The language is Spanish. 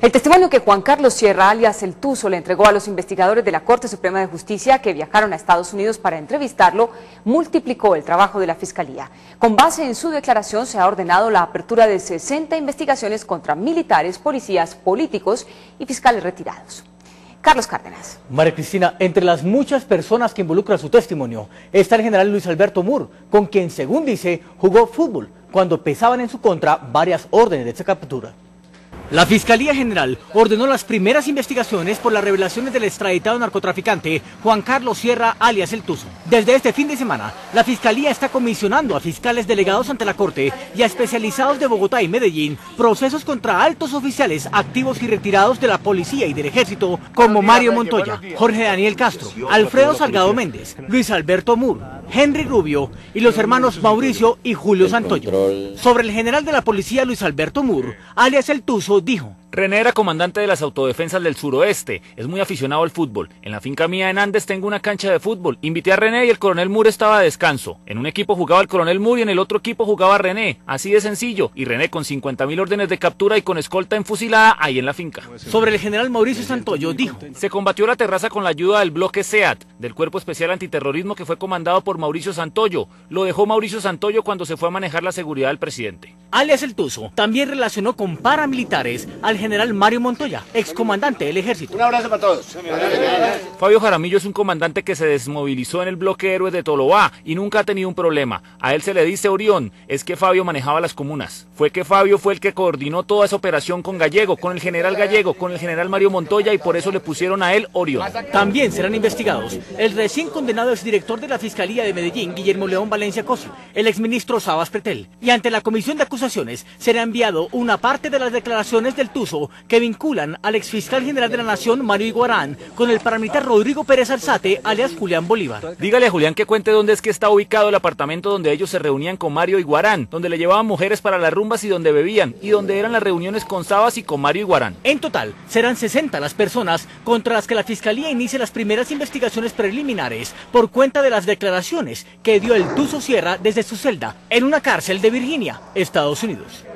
El testimonio que Juan Carlos Sierra, alias El Tuzo, le entregó a los investigadores de la Corte Suprema de Justicia que viajaron a Estados Unidos para entrevistarlo, multiplicó el trabajo de la Fiscalía. Con base en su declaración se ha ordenado la apertura de 60 investigaciones contra militares, policías, políticos y fiscales retirados. Carlos Cárdenas. María Cristina, entre las muchas personas que involucran su testimonio está el general Luis Alberto Moore, con quien, según dice, jugó fútbol cuando pesaban en su contra varias órdenes de esa captura. La Fiscalía General ordenó las primeras investigaciones por las revelaciones del extraditado narcotraficante Juan Carlos Sierra, alias El Tuzo. Desde este fin de semana, la Fiscalía está comisionando a fiscales delegados ante la Corte y a especializados de Bogotá y Medellín procesos contra altos oficiales activos y retirados de la Policía y del Ejército, como Mario Montoya, Jorge Daniel Castro, Alfredo Salgado Méndez, Luis Alberto Mur, Henry Rubio y los hermanos Mauricio y Julio Santoyo. Sobre el general de la policía Luis Alberto Mur, alias El Tuzo, dijo. René era comandante de las autodefensas del suroeste, es muy aficionado al fútbol. En la finca mía en Andes tengo una cancha de fútbol. Invité a René y el coronel Moore estaba a descanso. En un equipo jugaba el coronel Moore y en el otro equipo jugaba René. Así de sencillo. Y René con 50 mil órdenes de captura y con escolta enfusilada ahí en la finca. Sobre el general Mauricio Santoyo dijo. Se combatió la terraza con la ayuda del bloque SEAT, del Cuerpo Especial Antiterrorismo que fue comandado por Mauricio Santoyo. Lo dejó Mauricio Santoyo cuando se fue a manejar la seguridad del presidente. Alias El Tuzo también relacionó con paramilitares al general Mario Montoya, excomandante del ejército. Un abrazo para todos. Fabio Jaramillo es un comandante que se desmovilizó en el bloque Héroes de Tolobá y nunca ha tenido un problema. A él se le dice Orión, es que Fabio manejaba las comunas. Fue que Fabio fue el que coordinó toda esa operación con Gallego, con el general Gallego, con el general Mario Montoya y por eso le pusieron a él Orión. También serán investigados el recién condenado exdirector de la Fiscalía de Medellín, Guillermo León Valencia Cosio, el exministro Sabas Pretel, y ante la Comisión de Acusaciones será enviado una parte de las declaraciones del Tuzo que vinculan al exfiscal general de la Nación, Mario Iguarán, con el paramilitar Rodrigo Pérez Alzate, alias Julián Bolívar. Dígale a Julián que cuente dónde es que está ubicado el apartamento donde ellos se reunían con Mario Iguarán, donde le llevaban mujeres para las rumbas y donde bebían, y donde eran las reuniones con Sabas y con Mario Iguarán. En total, serán 60 las personas contra las que la Fiscalía inicie las primeras investigaciones preliminares por cuenta de las declaraciones que dio el Tuzo Sierra desde su celda en una cárcel de Virginia, Estados Unidos.